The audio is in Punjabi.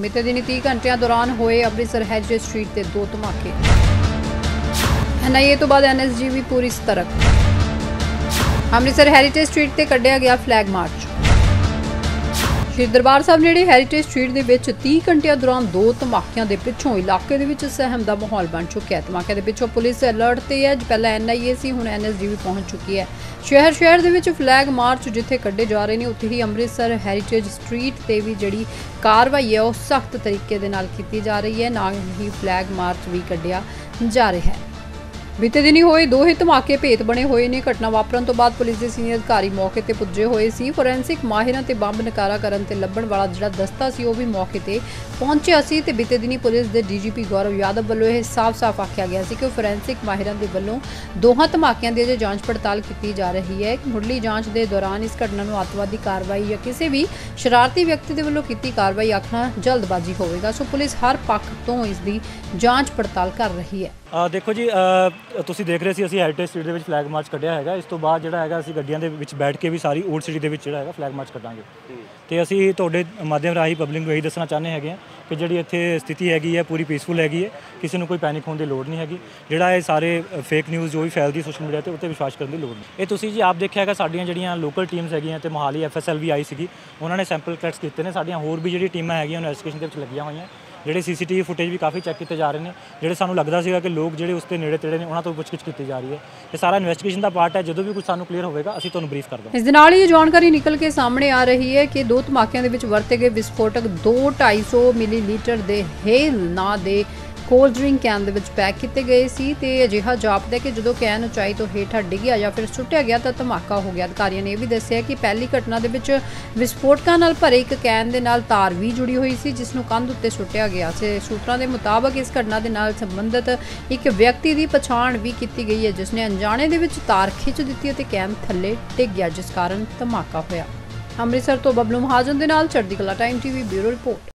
ਬੀਤੇ ਦਿਨੀ 30 ਘੰਟਿਆਂ ਦੌਰਾਨ ਹੋਏ ਅੰਮ੍ਰਿਤਸਰ ਹੈਰੀਟੇਜ ਸਟਰੀਟ ਤੇ ਦੋ ਧਮਾਕੇ। ਐਨਆਈਏ ਤੋਂ ਬਾਅਦ ਐਨਐਸਜੀ ਵੀ ਪੂਰੀ ਸਤਰਕ। ਅੰਮ੍ਰਿਤਸਰ ਹੈਰੀਟੇਜ ਸਟਰੀਟ ਤੇ ਕੱਢਿਆ ਗਿਆ ਫਲੈਗ ਮਾਰਚ। ਸ਼੍ਰੀ ਦਰਬਾਰ ਸਾਹਿਬ ਨੇੜੇ ਹੈਰੀਟੇਜ ਸਟਰੀਟ ਦੇ ਵਿੱਚ 30 ਘੰਟਿਆਂ ਦੌਰਾਨ ਦੋ ਧਮਾਕਿਆਂ ਦੇ ਪਿੱਛੋਂ ਇਲਾਕੇ ਦੇ ਵਿੱਚ ਸਹਿਮ ਦਾ ਮਾਹੌਲ ਬਣ ਚੁੱਕਿਆ ਹੈ। ਧਮਾਕਿਆਂ ਦੇ ਪਿੱਛੋਂ ਪੁਲਿਸ ਅਲਰਟ ਤੇ ਹੈ। ਪਹਿਲਾਂ ਐਨਆਈਏ ਸੀ, ਹੁਣ ਐਨਐਸਜੀ ਵੀ ਪਹੁੰਚ ਚੁੱਕੀ ਹੈ। ਸ਼ਹਿਰ ਸ਼ਹਿਰ ਦੇ ਵਿੱਚ ਫਲੈਗ ਮਾਰਚ ਜਿੱਥੇ ਕੱਢੇ ਜਾ ਰਹੇ ਨੇ, ਉੱਥੇ ਹੀ ਅੰਮ੍ਰਿਤਸਰ ਹੈਰੀਟੇਜ ਸਟਰੀਟ ਤੇ ਵੀ ਜਿਹੜੀ ਕਾਰਵਾਈ ਹੈ, ਉਹ ਸਖਤ ਤਰੀਕੇ ਦੇ ਨਾਲ ਕੀਤੀ ਜਾ ਰਹੀ ਹੈ। ਨਾਲ ਹੀ ਫਲੈਗ ਮਾਰਚ ਵੀ ਕੱਢਿਆ ਜਾ ਰਿਹਾ ਹੈ। ਬੀਤੇ ਦਿਨੀ ਹੋਏ ਦੋ ਧਮਾਕੇ ਭੇਤ ਬਣੇ ਹੋਏ ਨੇ। ਘਟਨਾ ਵਾਪਰਨ ਤੋਂ ਬਾਅਦ ਪੁਲਿਸ ਦੇ ਸੀਨੀਅਰ ਅਧਿਕਾਰੀ ਮੌਕੇ ਤੇ ਪੁੱਜੇ ਹੋਏ ਸੀ। ਫੋਰੈਂਸਿਕ ਮਾਹਿਰਾਂ ਤੇ ਬੰਬ ਨਕਾਰਾ ਕਰਨ ਤੇ ਲੱਭਣ ਵਾਲਾ ਜਿਹੜਾ ਦਸਤਾ ਸੀ, ਉਹ ਵੀ ਮੌਕੇ ਤੇ ਪਹੁੰਚਿਆ ਸੀ ਤੇ ਬੀਤੇ ਦਿਨੀ ਪੁਲਿਸ ਦੇ ਡੀਜੀਪੀ ਗੌਰਵ ਯਾਦਵ ਵੱਲੋਂ ਇਹ ਸਾਫ਼-ਸਾਫ਼ ਆਖਿਆ ਗਿਆ ਸੀ ਕਿ ਫੋਰੈਂਸਿਕ ਮਾਹਿਰਾਂ ਦੇ ਵੱਲੋਂ ਦੋਹਾਂ ਧਮਾਕਿਆਂ ਦੀ ਅਜੇ ਜਾਂਚ ਪੜਤਾਲ ਕੀਤੀ ਜਾ ਰਹੀ ਹੈ। ਮੁੱਢਲੀ ਜਾਂਚ ਦੇ ਦੌਰਾਨ ਇਸ ਘਟਨਾ ਨੂੰ ਅੱਤਵਾਦੀ ਕਾਰਵਾਈ ਜਾਂ ਕਿਸੇ ਵੀ ਸ਼ਰਾਰਤੀ ਵਿਅਕਤੀ ਦੇ ਵੱਲੋਂ ਕੀਤੀ ਕਾਰਵਾਈ ਆਖਣਾ ਜਲਦਬਾਜ਼ੀ ਹੋਵੇਗਾ। ਸੋ ਪੁਲਿਸ ਹਰ ਪੱਖ ਤੋਂ ਇਸ ਦੀ ਜਾਂਚ ਪੜਤਾਲ ਕਰ ਰਹੀ ਹੈ। ਦੇਖੋ ਜੀ ਤੁਸੀਂ ਦੇਖ ਰਹੇ ਸੀ ਅਸੀਂ ਹੈਰੀਟੇਜ ਸਟਰੀਟ ਦੇ ਵਿੱਚ ਫਲੈਗ ਮਾਰਚ ਕੱਢਿਆ ਹੈਗਾ। ਇਸ ਤੋਂ ਬਾਅਦ ਜਿਹੜਾ ਹੈਗਾ, ਅਸੀਂ ਗੱਡੀਆਂ ਦੇ ਵਿੱਚ ਬੈਠ ਕੇ ਵੀ ਸਾਰੀ ਓਲਡ ਸਿਟੀ ਦੇ ਵਿੱਚ ਜਿਹੜਾ ਹੈਗਾ ਫਲੈਗ ਮਾਰਚ ਕੱਢਾਂਗੇ। ਤੇ ਅਸੀਂ ਤੁਹਾਡੇ ਮਾਧਿਅਮ ਰਾਹੀਂ ਪਬਲਿਕ ਨੂੰ ਇਹੀ ਦੱਸਣਾ ਚਾਹੁੰਦੇ ਹੈਗੇ ਹਾਂ ਕਿ ਜਿਹੜੀ ਇੱਥੇ ਸਥਿਤੀ ਹੈਗੀ ਹੈ, ਪੂਰੀ ਪੀਸਫੁਲ ਹੈਗੀ ਹੈ, ਕਿਸੇ ਨੂੰ ਕੋਈ ਪੈਨਿਕ ਹੋਣ ਦੀ ਲੋੜ ਨਹੀਂ ਹੈਗੀ। ਜਿਹੜਾ ਇਹ ਸਾਰੇ ਫੇਕ ਨਿਊਜ਼ ਜੋ ਵੀ ਫੈਲਦੀ ਸੋਸ਼ਲ ਮੀਡੀਆ ਤੇ, ਉੱਤੇ ਵਿਸ਼ਵਾਸ ਕਰਨ ਦੀ ਲੋੜ ਨਹੀਂ। ਇਹ ਤੁਸੀਂ ਜੀ ਆਪ ਦੇਖਿਆ ਹੈਗਾ, ਸਾਡੀਆਂ ਜਿਹੜੀਆਂ ਲੋਕਲ ਟੀਮਸ ਹੈਗੀਆਂ ਤੇ ਮੋਹਾਲੀ ਐਫਐਸਐਲ ਵੀ ਆਈ ਸੀਗੀ, ਉਹਨਾਂ ਨੇ ਸੈਂਪਲ ਕਲੈਕਟ ਕੀਤੇ ਨੇ। ਸਾਡੀਆਂ ਹੋਰ ਵੀ ਜਿਹੜੀ ਟੀਮਾਂ ਹੈਗੀਆਂ ਇਨਵੈਸਟੀਗੇਸ਼ਨ ਦੇ ਵਿੱਚ ਲੱਗੀਆਂ ਹੋਈਆਂ। ਜਿਹੜੇ ਸੀਸੀਟੀਵੀ ਫੁਟੇਜ ਵੀ ਕਾਫੀ ਚੈੱਕ ਕੀਤੇ ਜਾ ਰਹੇ ਨੇ, ਜਿਹੜੇ ਸਾਨੂੰ ਲੱਗਦਾ ਸੀਗਾ ਕਿ ਲੋਕ ਜਿਹੜੇ ਉਸ ਦੇ ਨੇੜੇ ਤੇੜੇ ਨੇ, ਉਹਨਾਂ ਤੋਂ ਪੁੱਛਗਿੱਛ ਕੀਤੀ ਜਾ ਰਹੀ ਹੈ। ਇਹ ਸਾਰਾ ਇਨਵੈਸਟੀਗੇਸ਼ਨ ਦਾ ਪਾਰਟ ਹੈ, ਜਦੋਂ ਵੀ ਕੁਝ ਸਾਨੂੰ ਕਲੀਅਰ ਹੋਵੇਗਾ, ਅਸੀਂ ਤੁਹਾਨੂੰ ਬਰੀਫ ਕਰ ਦਾਂਗੇ। ਇਸ ਦੇ ਨਾਲ ਹੀ ਇਹ ਜਾਣਕਾਰੀ ਨਿਕਲ ਕੇ ਸਾਹਮਣੇ ਆ ਰਹੀ ਹੈ ਕਿ ਦੋ ਧਮਾਕਿਆਂ ਦੇ ਵਿੱਚ ਵਰਤੇ ਗਏ ਵਿਸਫੋਟਕ 2-250 ਮਿਲੀਲੀਟਰ ਦੇ ਹੇਲ ਨਾਂ ਦੇ ਕੋਲਡ ਡਰਿੰਕ ਕੈਨ ਦੇ ਵਿੱਚ ਪੈਕ ਕੀਤੇ ਗਏ ਸੀ ਤੇ ਅਜਿਹਾ ਜਾਪਦਾ ਕਿ ਜਦੋਂ ਕੈਨ ਉਚਾਈ ਤੋਂ ਹੇਠਾਂ ਡਿੱਗਿਆ ਜਾਂ ਫਿਰ ਸੁੱਟਿਆ ਗਿਆ ਤਾਂ ਧਮਾਕਾ ਹੋ ਗਿਆ। ਅਧਿਕਾਰੀਆਂ ਨੇ ਇਹ ਵੀ ਦੱਸਿਆ ਕਿ ਪਹਿਲੀ ਘਟਨਾ ਦੇ ਵਿੱਚ ਵਿਸਫੋਟਕਾਂ ਨਾਲ ਭਰੇ ਇੱਕ ਕੈਨ ਦੇ ਨਾਲ ਤਾਰ ਵੀ ਜੁੜੀ ਹੋਈ ਸੀ, ਜਿਸ ਨੂੰ ਕੰਧ ਉੱਤੇ ਸੁੱਟਿਆ ਗਿਆ ਸੀ। ਸੂਤਰਾਂ ਦੇ ਮੁਤਾਬਕ ਇਸ ਘਟਨਾ ਦੇ ਨਾਲ ਸੰਬੰਧਿਤ ਇੱਕ ਵਿਅਕਤੀ ਦੀ ਪਛਾਣ ਵੀ ਕੀਤੀ ਗਈ ਹੈ ਜਿਸ ਨੇ ਅਣਜਾਣੇ ਦੇ ਵਿੱਚ ਤਾਰ ਖਿੱਚ ਦਿੱਤੀ ਅਤੇ ਕੈਨ ਥੱਲੇ ਡਿੱਗ ਗਿਆ, ਜਿਸ ਕਾਰਨ ਧਮਾਕਾ ਹੋਇਆ। ਅੰਮ੍ਰਿਤਸਰ ਤੋਂ ਬਬਲੂ ਮਹਾਜਨ ਦੇ ਨਾਲ ਚੜ੍ਹਦੀ ਕਲਾ ਟਾਈਮ ਟੀਵੀ ਬਿਊਰੋ ਰਿਪੋਰਟ।